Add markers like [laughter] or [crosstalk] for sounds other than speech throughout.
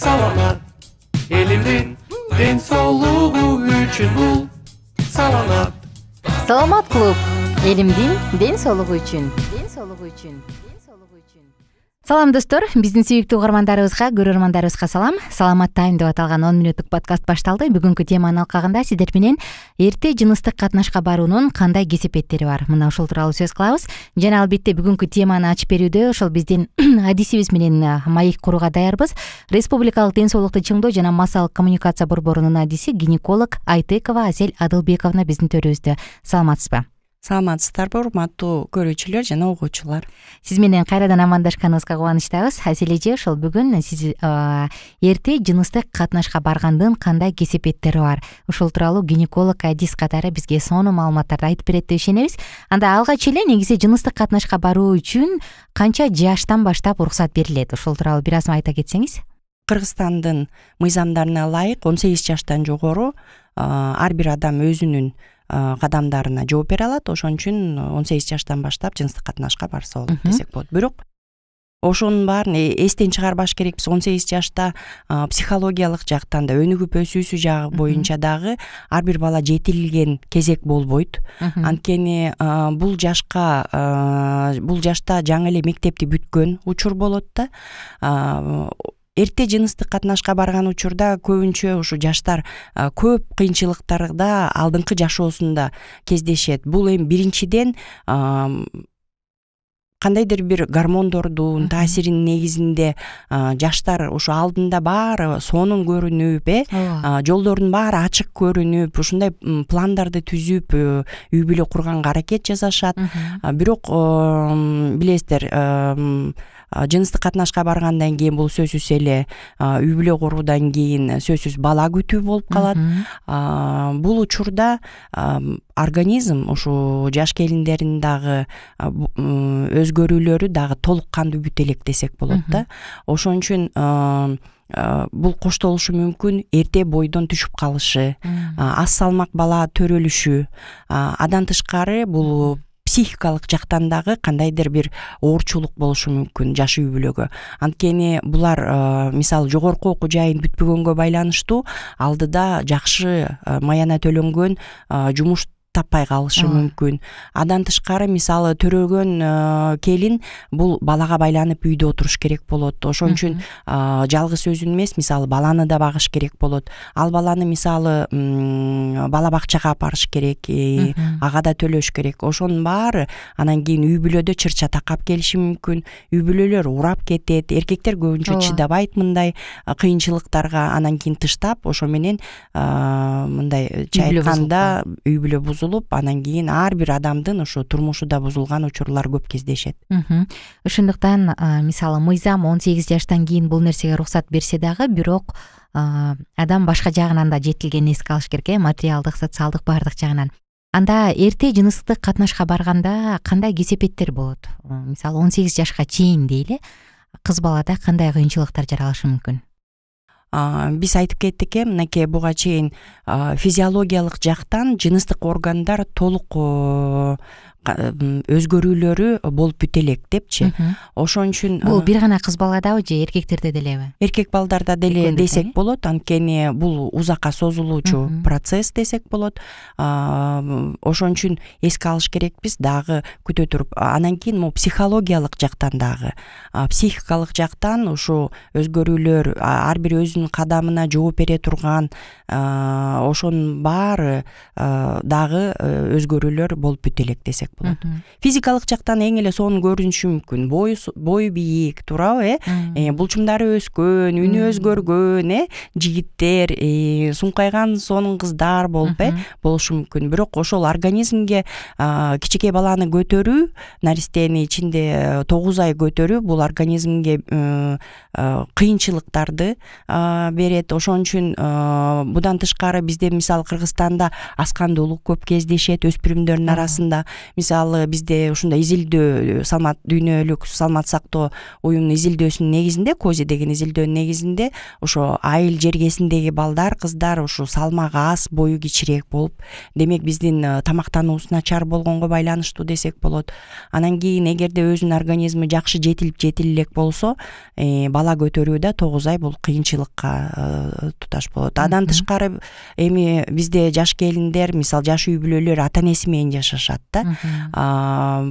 Sallanan Elimdin din soluğu üçün bul. Sallanan Salamat Kulüp Elimdin din soluğu için Din soluğu için салам достор биздин сүйүктүү угармандарыбызга көрөрмандарыбызга салам. Саламат тайм деп аталган он мүнөттүк подкаст башталды. Бүгүнкү теманын алкагында сиздер менен эрте жыныстык катнашка баруунун кандай кесепеттери бар? Мына ушул тууралуу сөз кылабыз. Жана албетте бүгүнкү теманы ачып берүүдө ошол биздин [clears throat] адисибиз менен маек курууга даярбыз. Республикалык ден соолукту чыңдоо жана массалык коммуникация борборунун адиси гинеколог айтекова асель адылбековна биздин төрүбүздө. Саламатсызбы? Саламатсыздарбы урматтуу көрүүчүлөр жана угуучулар? Сиз менен кайрадан амандашканыбызга кубанычтабыз асель эже ошол бүгүн сиз эрте жыныстык катнашка баргандын кандай кесепеттери бар? Ушул тууралуу гинеколог адис катары бизге сонун маалыматтарды айтып берет деп ишенебиз. Анда алгач эле негизи жыныстык катнашка баруу үчүн канча жаштан баштап уруксат берилет? Ушул тууралуу бир аз айта кетсеңиз. Кыргызстандын мыйзамдарына ылайык он сегиз жаштан жогору ар бир адам өзүнүн кадамдарына жооп бере алат. Ошон үчүн он сегиз жаштан баштап жыныстык катнашка барса болот десек болот. Бирок ошонун баарын э, эстен чыгарбаш керекпиз он сегиз жашта психологиялык жактан да өнүгүп өсүүсү жагы боюнча дагы ар бир бала жетилген кезек болбойт. Анткени бул жашка бул жашта жаңы эле мектепти бүткөн учур болот да эрте жыныстык катнашка барган учурда көбүнчө ушу жаштар көп кыйынчылыктарда алдыңкы жашоосунда кездешет. Бул эми биринчиден кандайдыр бир гормондордун таасиринин негизинде жаштар ушу алдында баары сонун көрүнүп э жолдордун баары ачык көрүнүп ушундай пландарды түзүп э, үй бүлө курганга аракет жасашат. Бирок билесиздер жыныстык катнашка баргандан кийин бул сөзсүз эле үй бүлө куруудан кийин сөзсүз бала күтүү болуп калат. Бул учурда организм ушул жаш келиндердин дагы өзгөрүүлөрү дагы толук кандуу бүтө элек десек болот да. Ошон үчүн бул коштолушу мүмкүн эрте бойдон түшүп калышы аз салмак бала төрөлүшү андан тышкары бул психикалык жактан дагы кандайдыр бир оорчулук болушу мүмкүн жаш үй бүлөгө. Анткени булар мисалы жогорку окуу жайын бүтпөгөнгө байланыштуу алдыда жакшы маяна төлөнгөн жумуш таппай калышы мүмкүн. Андан тышкары мисалы төрөгөн э, келин бул балага байланып үйдө отуруш керек болот. Ошон үчүн жалгыз өзүн эмес мисалы баланы да багыш керек болот. Ал баланы мисалы бала бакчага апарыш керек э, ага да төлөш керек. Ошонун баары анан кийин үй бүлөдө чыр чатакап келиши мүмкүн. Үй бүлөлөр урап кетет. Эркектер көбүнчө чыдабайт мындай кыйынчылыктарга анан кийин тыштап ошо менен мындайча айтканда үй бүлө бузулуп анан кийин ар бир адамдын ушу турмушу да бузулган учурлар көп кездешет. Ошондуктан мисалы мыйзам он сегиз жаштан кийин бул нерсеге уруксат берсе дагы бирок адам башка жагынан да жетилгенин эске алыш керек э материалдык социалдык баардык жагынан. Анда эрте жыныстык катнашка барганда кандай кесепеттер болот? Мисалы он сегиз жашка чейин дейли кыз балада кандай кыйынчылыктар жаралышы мүмкүн биз айтып кеттик э мынакей буга чейин физиологиялык жактан жыныстык органдар толук өзгөрүүлөрү болуп бүтө элек депчи ошон үчүн бул бир гана кыз баладабы же эркектерде делеби? Эркек балдарда деле десек болот. Анткени бул узакка созулуучу процесс десек болот. Ошон үчүн эске алыш керекпиз. Дагы күтө туруп анан кийин могу психологиялык жактан дагы. Психикалык жактан ушу өзгөрүүлөр ар бир өзүнүн кадамына жооп бере турган ошонун баары дагы э, өзгөрүүлөр болуп бүтө элек десек болот. Физикалык жактан эң эле сонун көрүнүшү мүмкүн. Бою бою бийик туурабы э? э булчумдары өскөн үнү өзгөргөн э? Жигиттер э, суңкайган сонун кыздар болуп э? Болушу мүмкүн. Бирок ошол организмге кичинекей баланы көтөрүү наристени ичинде тогуз ай көтөрүү бул организмге кыйынчылыктарды берет. Ошон үчүн будан тышкары бизде мисалы кыргызстанда аскандуулук көп кездешет өспүрүмдөрдүн арасында мисалы бизде ушундай изилдөө саламат дүйнөлүк саламат сактоо уюмунун изилдөөсүнүн негизинде кози деген изилдөөнүн негизинде ошо айыл жергесиндеги балдар кыздар ушу салмагы аз бою кичирээк болуп демек биздин тамактануубуз начар болгонго байланыштуу десек болот. Анан кийин эгерде өзүнүн организми жакшы жетилип жетиле элек болсо бала көтөрүү да тогуз ай бул кыйынчылыкка туташ болот. Андан тышкары эми бизде жаш келиндер мисалы жаш үй бүлөлөр ата энеси менен жашашат да.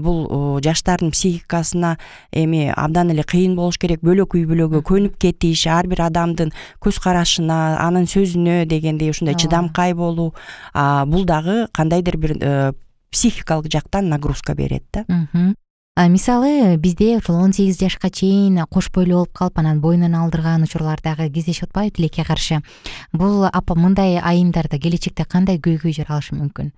Бул жаштардын психикасына эми абдан эле кыйын болуш керек. Бөлөк үй бүлөгө көнүп кетиш ар бир адамдын көз карашына анын сөзүнө дегендей ушундай чыдамкай болуу. Бул дагы кандайдыр бир э, психикалык жактан нагрузка берет да. Мисалы бизде ушул он сегиз жашка чейин кош бойлуу болуп калып анан боюнан алдырган учурлар дагы кездешип атпайбы тилекке каршы. Бул апа мындай айымдарда келечекте кандай көйгөй жаралышы мүмкүн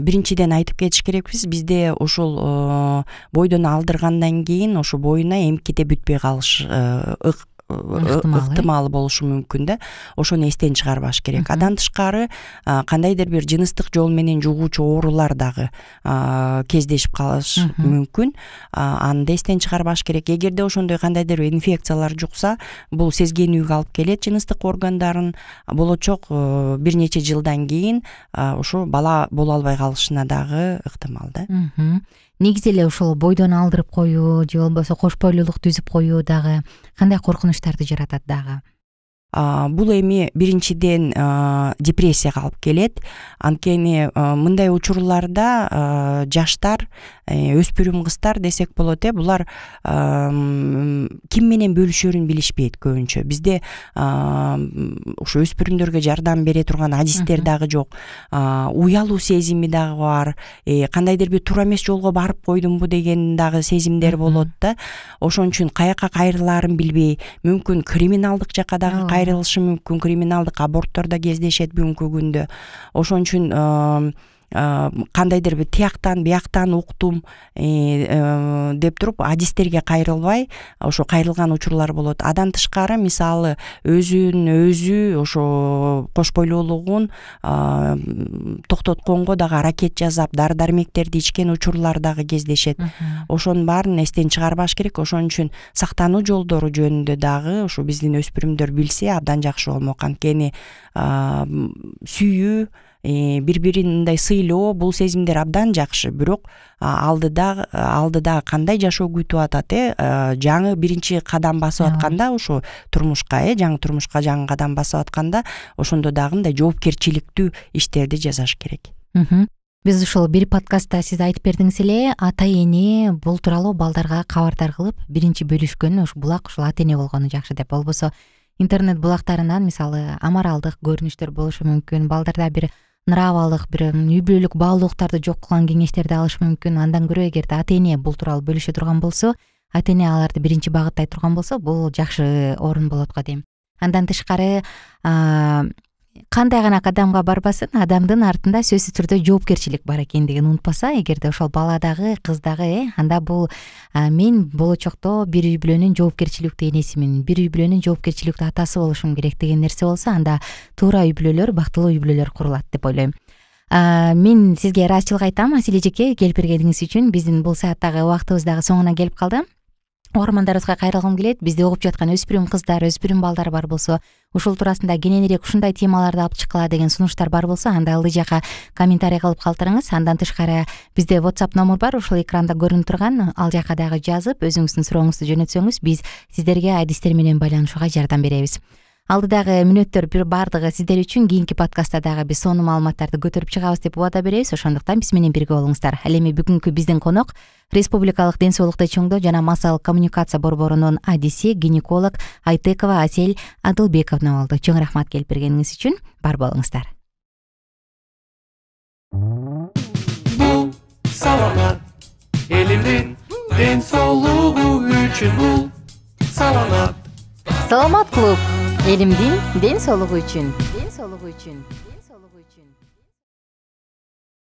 биринчиден айтып кетиш керекпиз. Бизде ушул э, бойдон алдыргандан кийин ошо боюна эмкиде бүтпөй калыш э, ыктымал болушу мүмкүн да. Ошону эстен чыгарбаш керек. Андан тышкары кандайдыр бир жыныстык жол менен жугуучу оорулар дагы кездешип калыш мүмкүн. Аны да эстен чыгарбаш керек. Эгерде ошондой кандайдыр бир инфекциялар жукса бул сезгенүүгө алып келет жыныстык органдарын болочок бир нече жылдан кийин ушу бала боло албай калышына дагы ыктымал да. Негизи эле ушул бойдон алдырып коюу же болбосо кош бойлуулук түзүп коюу дагы кандай коркунучтарды жаратат дагы бул эми биринчиден депрессияга алып келет. Анткени мындай учурларда жаштар э, өспүрүм кыздар десек болот э булар ким менен бөлүшөрүн билишпейт көбүнчө. Бизде ушу өспүрүмдөргө жардам бере турган адистер дагы жок. Уялуу сезими дагы бар. Э, кандайдыр бир туура эмес жолго барып койдумбу деген дагы сезимдер болот да. Ошон үчүн каяка кайрылаарын билбей мүмкүн криминалдык жака дагы кайрылышы мүмкүн криминалдык аборттор да кездешет бүгүнкү күндө. Ошон үчүн кандайдыр бир тияктан бияктан уктум э, деп туруп адистерге кайрылбай ошо кайрылган учурлар болот. Андан тышкары мисалы өзүн өзү ошо кош бойлуулугун токтотконго дагы аракет жасап дары дармектерди ичкен учурлар дагы кездешет. Ошонун баарын эстен чыгарбаш керек. Ошон үчүн сактануу жолдору жөнүндө дагы ушу биздин өспүрүмдөр билсе абдан жакшы болмок анткени сүйүү бири бирин мындай сыйлоо бул сезимдер абдан жакшы. Бирок алдыда алдыда кандай жашоо күтүп атат э? Жаңы биринчи кадам басып атканда ушу турмушка э? Жаңы турмушка жаңы кадам басып атканда ошондо дагы мындай жоопкерчиликтүү иштерди жасаш керек. Биз ушул бир подкастта сиз айтып бердиңиз эле ата эне бул тууралуу балдарга кабардар кылып биринчи бөлүшкөн ушу булак ушул ата эне болгону жакшы деп. Болбосо интернет булактарынан мисалы амаралдык көрүнүштөр болушу мүмкүн балдарда бир ныраабалык бир үй бүлөлүк баалуулуктарды жок кылган кеңештерди алышы мүмкүн. Андан көрө эгерде ата эне бул тууралуу бөлүшө турган болсо ата эне аларды биринчи багыттай турган болсо бул жакшы орун болот го дейм. Андан тышкары кандай гана кадамга барбасын адамдын артында сөзсүз түрдө жоопкерчилик бар экендигин унутпаса эгерде ошол бала дагы кыз дагы э анда бул мен болочокто бир үй бүлөнүн жоопкерчиликтүү энесимин бир үй бүлөнүн жоопкерчиликтүү атасы болушум керек деген нерсе болсо анда туура үй бүлөлөр бактылуу үй бүлөлөр курулат деп ойлойм. Мен сизге ыраазычылык айтам асель эжеке келип бергениңиз үчүн. Биздин бул сааттагы убактыбыз дагы соңуна келип калды угармандарыбызга кайрылгым келет бизди угуп жаткан өспүрүм кыздар өспүрүм балдар бар болсо ушул туурасында кененирээк ушундай темаларды алып чыккыла деген сунуштар бар болсо анда ылдый жака комментарий кылып калтырыңыз. Андан тышкары бизде whatsapp номер бар. Ушул экранда көрүнүп турган. Ал жака дагы жазып өзүңүздүн сурооңузду жөнөтсөңүз биз сиздерге адистер менен байланышууга жардам беребиз. Алдыдагы мүнөттөр баардыгы сиздер үчүн кийинки подкастта дагы биз сонун маалыматтарды көтөрүп чыгабыз деп убада беребиз ошондуктан биз менен бирге болуңуздар ал эми бүгүнкү биздин конок республикалык ден соолукту чоңдоо жана массалык коммуникация борборунун адиси гинеколог айтекова асель адылбековна болду чоң рахмат келип бергениңиз үчүн бар болуңуздар бул саламат элимдин ден соолугу үчүн бул саламат саламат клуб. Elimdin, den sog'lig'i uchun. Den sog'lig'i uchun.